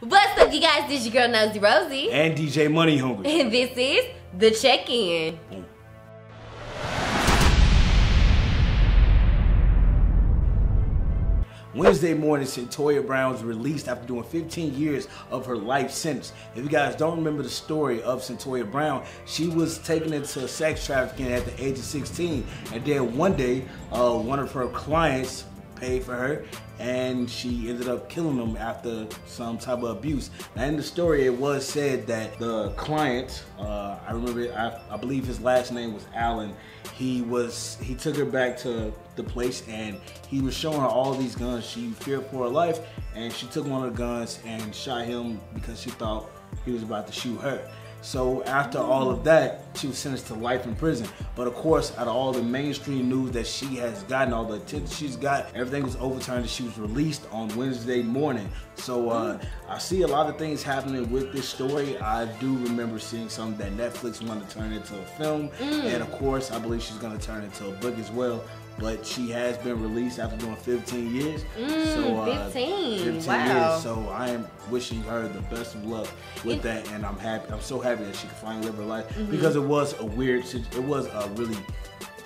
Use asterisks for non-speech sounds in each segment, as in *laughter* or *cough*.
What's up, you guys? This is your girl Nosy Rosie. *laughs* And DJ Money Hungry. And this is The Check-In. Wednesday morning, Cyntoia Brown was released after doing 15 years of her life sentence. If you guys don't remember the story of Cyntoia Brown, she was taken into sex trafficking at the age of 16. And then one day, uh, one of her clients paid for her and she ended up killing him after some type of abuse. Now in the story it was said that the client, uh, I remember, I, I, believe his last name was Allen, he was, he took her back to the place and he was showing her all these guns. She feared for her life and she took one of the guns and shot him because she thought he was about to shoot her. So after all of that, she was sentenced to life in prison. But of course, out of all the mainstream news that she has gotten, all the attention she's got, everything was overturned and she was released on Wednesday morning. So uh, I see a lot of things happening with this story. I do remember seeing something that Netflix wanted to turn into a film. Mm. And of course, I believe she's going to turn into a book as well but she has been released after doing 15 years. Mm, so uh, 15. 15 wow. years. So I am wishing her the best of luck with it, that, and I'm happy. I'm so happy that she can finally live her life mm-hmm. because it was a weird. It was a really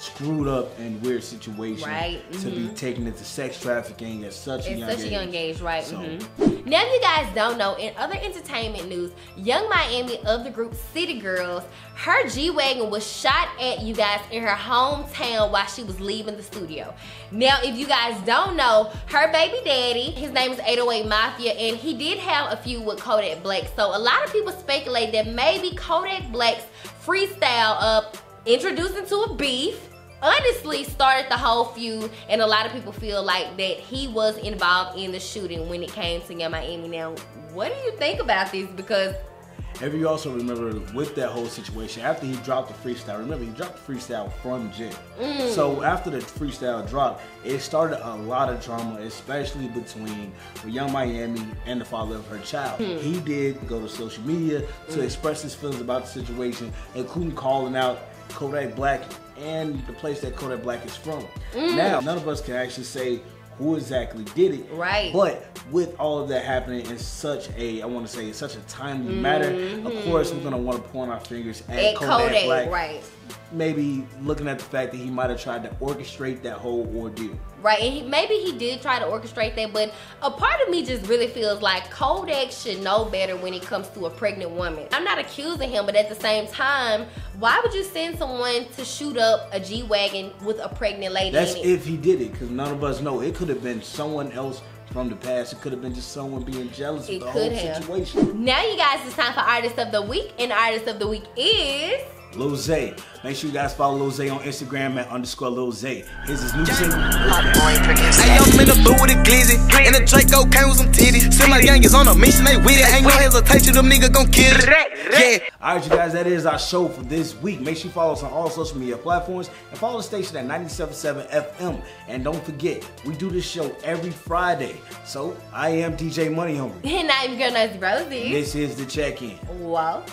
screwed up and weird situation right. to mm-hmm. be taken into sex trafficking at such a young such age. a young age, right? So. Mm-hmm. Now, if you guys don't know, in other entertainment news, Young Miami of the group City Girls, her G-Wagon was shot at you guys in her hometown while she was leaving the studio. Now, if you guys don't know, her baby daddy, his name is 808 Mafia, and he did have a few with Kodak Black. So a lot of people speculate that maybe Kodak Black's freestyle up introduced into a beef honestly started the whole feud and a lot of people feel like that he was involved in the shooting when it came to Young Miami. Now, what do you think about this? Because if you also remember with that whole situation, after he dropped the freestyle, remember he dropped the freestyle from jail. Mm. So after the freestyle dropped, it started a lot of drama, especially between Young Miami and the father of her child. Mm. He did go to social media to mm. express his feelings about the situation, including calling out Kodak Black and the place that Kodak Black is from. Mm. Now, none of us can actually say who exactly did it. Right. But with all of that happening in such a, I want to say, such a timely mm-hmm. matter, of course, we're going to want to point our fingers at, at Kodak, Kodak Black. Right maybe looking at the fact that he might have tried to orchestrate that whole ordeal. Right, and he, maybe he did try to orchestrate that, but a part of me just really feels like Kodak should know better when it comes to a pregnant woman. I'm not accusing him, but at the same time, why would you send someone to shoot up a G-Wagon with a pregnant lady That's if he did it, because none of us know. It could have been someone else from the past. It could have been just someone being jealous it of the whole have. situation. Now, you guys, it's time for Artist of the Week, and Artist of the Week is... Lil Zay. Make sure you guys follow Lil Zay on Instagram at underscore Lil Zay. Here's his new single. Hey, I'm in the blue with a glizzy. And the Draco came with some titties. Send my youngest on a mission, they with it. Ain't no hesitation, them niggas gon' kill it. Yeah. Alright, you guys, that is our show for this week. Make sure you follow us on all social media platforms and follow the station at 97.7 FM. And don't forget, we do this show every Friday. So I am DJ Money Hungry. And I'm girl Nosy Rosie. This is the check-in. Wow.